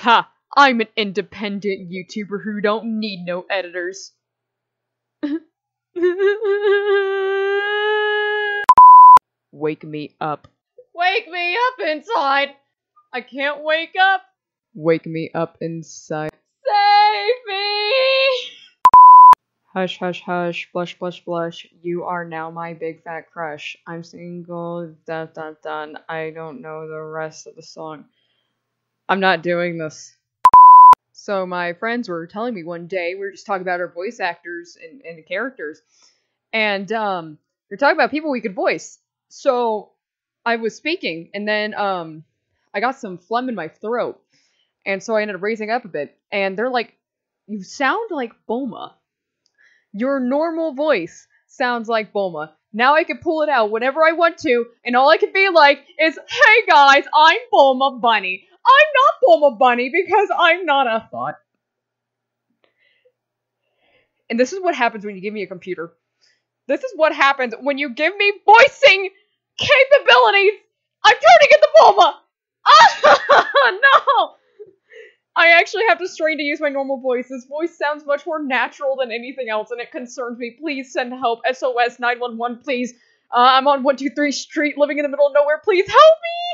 Ha! I'm an independent YouTuber who don't need no editors. Wake me up. Wake me up inside! I can't wake up! Wake me up inside. Save me! Hush, hush, hush, blush, blush, blush. You are now my big fat crush. I'm single, dun dun dun. I don't know the rest of the song. I'm not doing this. So my friends were telling me one day, we were just talking about our voice actors and, and characters. And um we are talking about people we could voice. So I was speaking and then um I got some phlegm in my throat. And so I ended up raising up a bit. And they're like, You sound like Bulma. Your normal voice sounds like Bulma. Now I can pull it out whenever I want to, and all I can be like is, Hey guys, I'm Bulma Bunny. I'm not Bulma Bunny because I'm not a thought. And this is what happens when you give me a computer. This is what happens when you give me voicing capabilities. I'm turning into Bulma. no! I actually have to strain to use my normal voice. This voice sounds much more natural than anything else, and it concerns me. Please send help. SOS 911, please. Uh, I'm on 123 Street, living in the middle of nowhere. Please help me!